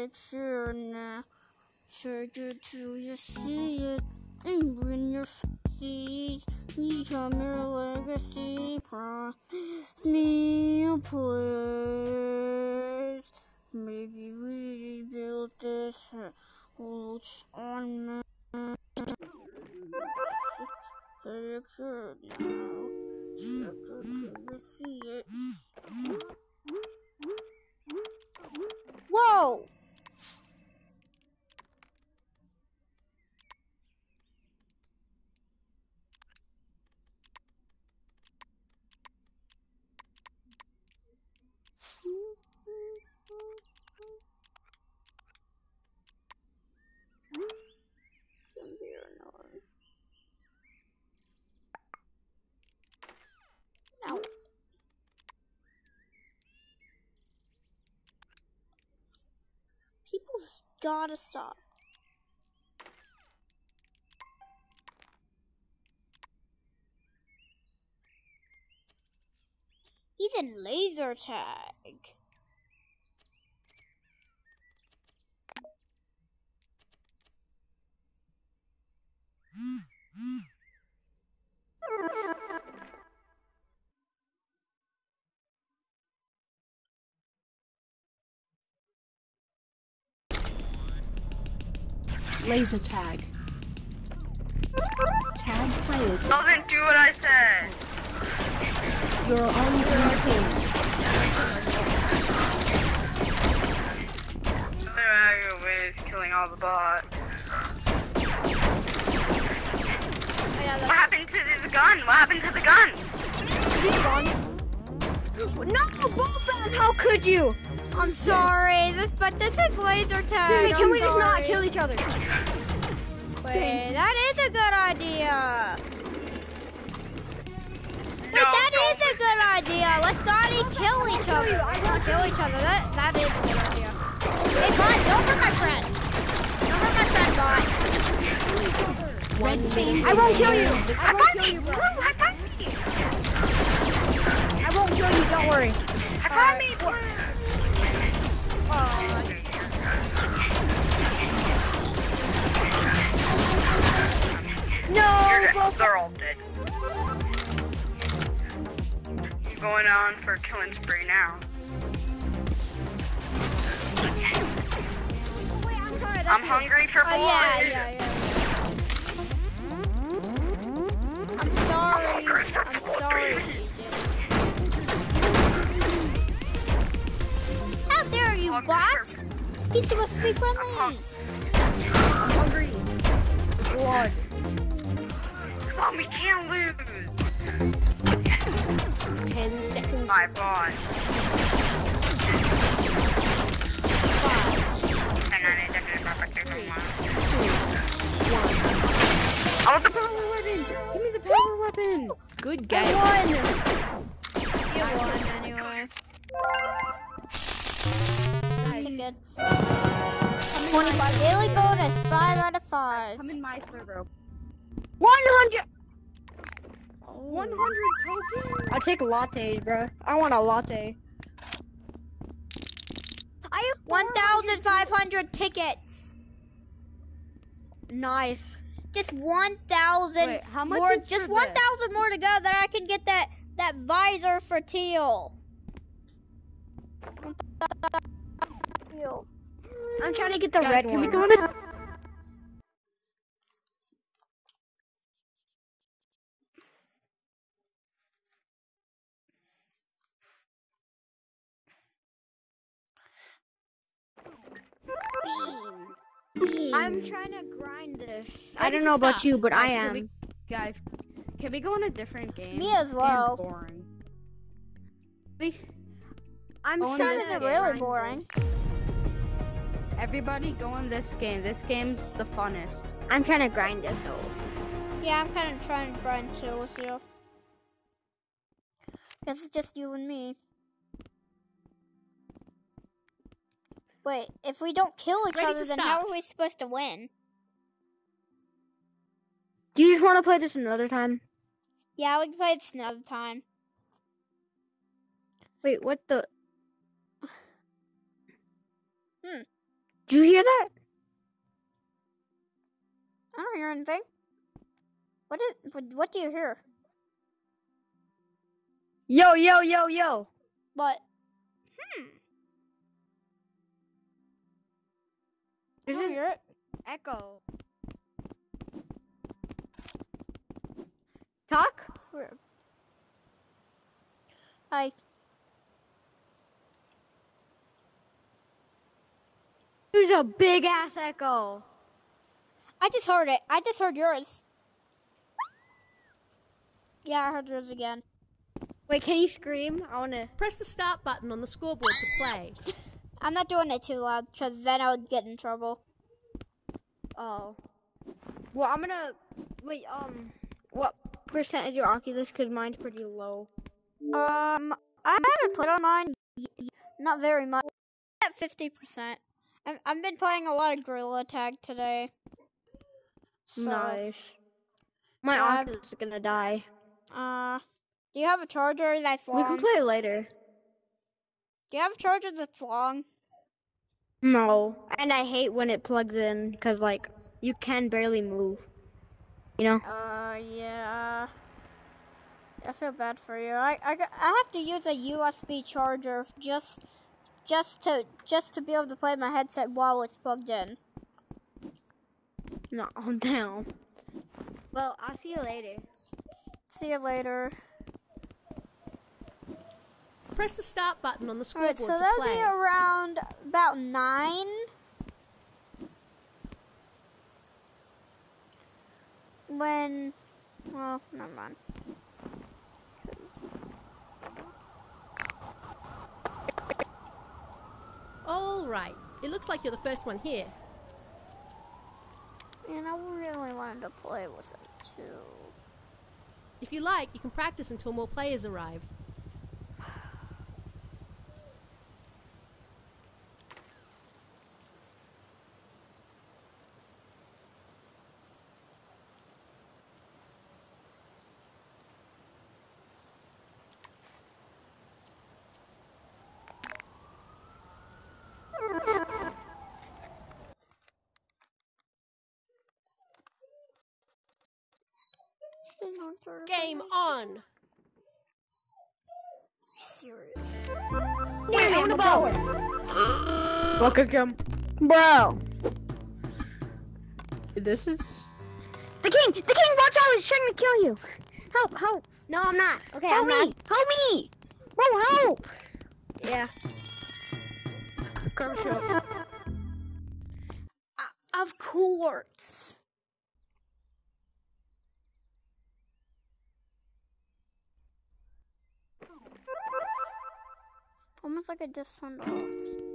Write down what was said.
picture now. It till you see it. And when you see become your legacy, promise me a place. Maybe we built this house on my picture now. It till you see it. Whoa! Gotta stop. He's in laser tag. Laser tag. Tag players. Doesn't do what I said. You're on your team. There ways killing all the bots. What happened to the gun? What happened to the gun? No, Bullfrog, how could you? I'm sorry, this but this is laser tag. Dude, can I'm we just not kill each other? Wait, that is a good idea. Wait, No, that don't. is a good idea. Let's not even kill each other. Not kill each other. That that is a good idea. Hey, bot, don't hurt my friend. Don't hurt my friend, bot. Red team. I won't kill you. I High won't kill you, Woo! bro. Me! I won't kill you, don't worry. High five me! Dead. They're all dead. I'm going on for a killing spree now. I'm sorry. That's I'm me. hungry for blood. Oh yeah, yeah, yeah. I'm sorry. I'm sorry. How dare you, for- He's supposed to be friendly. I'm hungry. Blood. Come on, we can't lose. Ten seconds. My bot. I want the Power weapon. Give me the power weapon. Good I game. won. You won anyway. Nice. Tickets. 25 daily bonus, 5 out of 5. Come in my server. 100. 100 tokens. I'll take lattes, bro. I want a latte. I have 1,500 tickets. Nice. Just 1,000 Wait, how much more. Just 1,000 more to go. that I can get that that visor for teal. Teal. I'm trying to get the Guys, red can one. we go on I'm trying to grind this. I Ready don't to know about you, but I Can am. we- Guys, can we go on a different game? Me as It's well. boring. I'm Go on trying this to Is really grind boring? this. Everybody go on this game. This game's the funnest. I'm trying to grind this though. Yeah, I'm kind of trying to grind too with you. Guess it's just you and me. Wait, if we don't kill each Ready other, to then how are we supposed to win? Do you just want to play this another time? Yeah, we can play this another time. Wait, what the? Hmm. Do you hear that? I don't hear anything. What is? What, what do you hear? Yo, yo, yo, yo. What? Hmm. I Is don't it hear it. echo? Talk? It's weird. Hi. There's a big ass echo. I just heard it. I just heard yours. Yeah, I heard yours again. Wait, can you scream? I wanna. Press the start button on the scoreboard to play. I'm not doing it too loud because then I would get in trouble. Oh. Well, I'm gonna. Wait, um. What percent is your Oculus? Because mine's pretty low. Um, I haven't put on mine. Not very much. At fifty percent. I've I've been playing a lot of Gorilla Tag today. So, Nice. My Yeah, Oculus is gonna die. Uh, do you have a charger that's long? We can play later. Do you have a charger that's long? No. And I hate when it plugs in because, like, you can barely move. You know? Uh, yeah. I feel bad for you. I, I, I have to use a USB charger just just to just to be able to play my headset while it's plugged in. No, I'm down. Well, I'll see you later. See you later. Press the start button on the Alright, scoreboard so to that'll play. be around about nine. When, well, never mind. All right. It looks like you're the first one here. And I really wanted to play with it too. If you like, you can practice until more players arrive. Game on! Serious. Wait, I'm the ball. Look at him. Bro. This is. The king! The king! Watch out! He's trying to kill you! Help! Help! No, I'm not. Okay, help I'm me! not. Help me! Bro, help! Yeah. Come show. Of course. Almost like I just turned off.